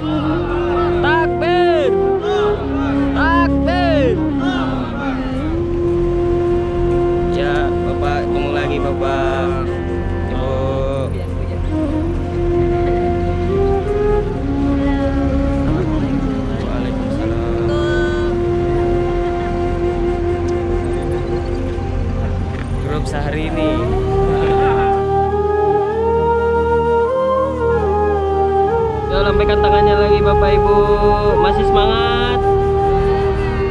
Takbir. Takbir. Ya, Bapak ketemu lagi Bapak. Grup sehari ini. Lambaikan tangannya lagi Bapak Ibu. Masih semangat.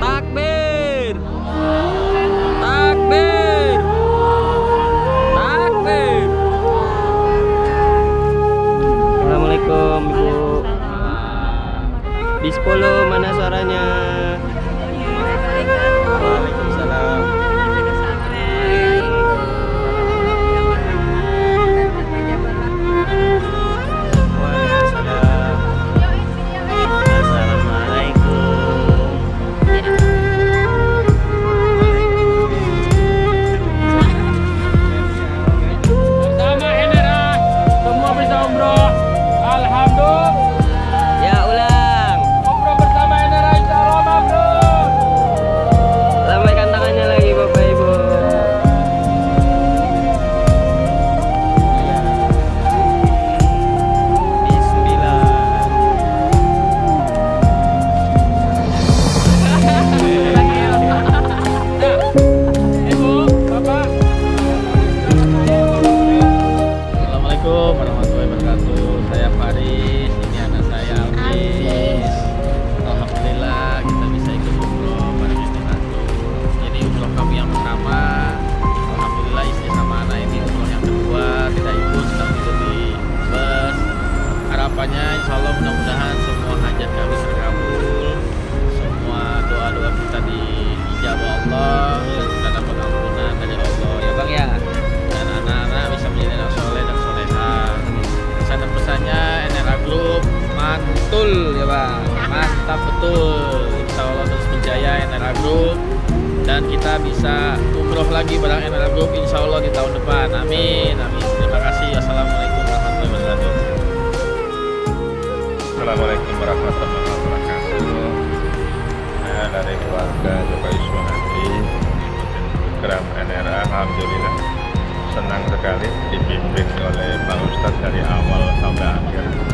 Takbir. Takbir. Takbir. Assalamualaikum Ibu. Di 10 mantul ya bang, mantap betul. Insya Allah terus berjaya NRA Group dan kita bisa umroh lagi bareng NRA Group Insya Allah di tahun depan. Amin, amin. Terima kasih. Assalamualaikum warahmatullahi wabarakatuh. Assalamualaikum warahmatullahi wabarakatuh. Saya dari keluarga Joko Iswahati mengikuti program NRA Alhamdulillah senang sekali dibimbing oleh Pak Ustadz dari awal sampai akhir.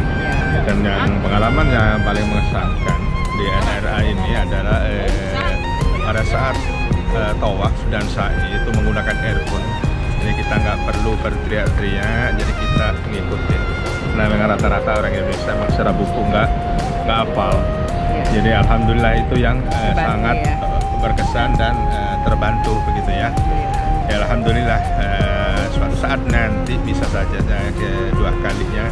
Dan yang pengalaman yang paling mengesankan di NRA ini adalah eh, pada saat eh, tawaf dan sa'i itu menggunakan earphone. Jadi kita nggak perlu berteriak-teriak, jadi kita ngikutin. Nah, memang rata-rata orang Indonesia memang secara buku nggak nggak hafal. Jadi alhamdulillah itu yang eh, sangat ya. eh, berkesan dan eh, terbantu begitu ya. Ya alhamdulillah eh, suatu saat nanti bisa saja saya kedua kalinya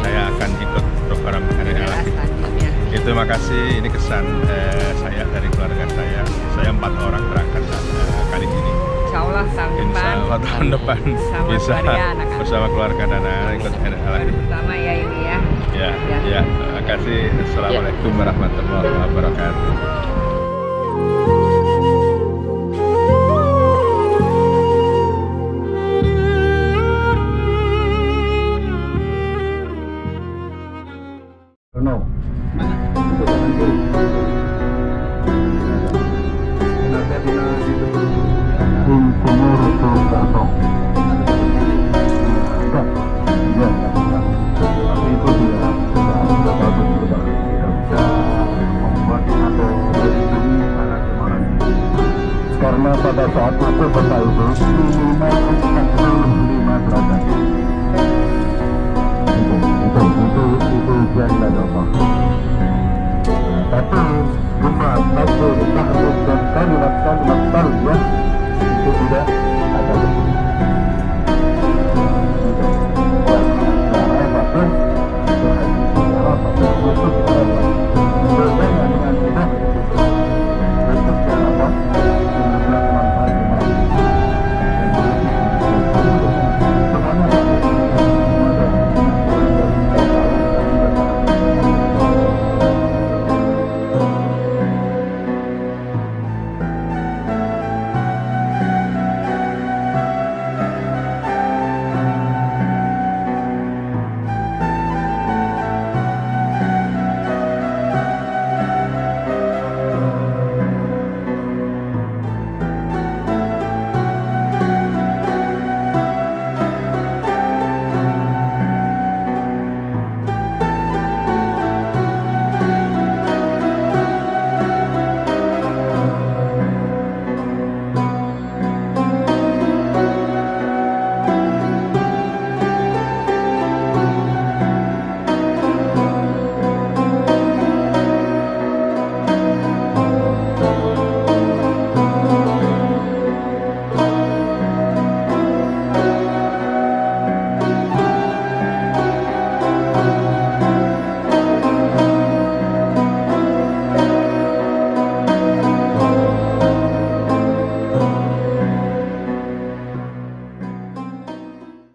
saya akan ikut program lagi. selanjutnya. Itu terima kasih ini kesan eh, saya dari keluarga saya. Saya empat orang berangkat eh, kali ini. Insya Allah tahun Insya depan Allah tahun depan Bersama bisa keluarga, anak-anak. bersama keluarga dan anak ikut lagi. pertama ya ini ya. Ya, Ya. ya, terima kasih. Assalamualaikum warahmatullahi wabarakatuh. Karena pada saat itu Bapak Ibu minimal 45 derajat itu itu itu itu ujian dan apa. Tapi cuma dan kalimat-kalimat tarbiyah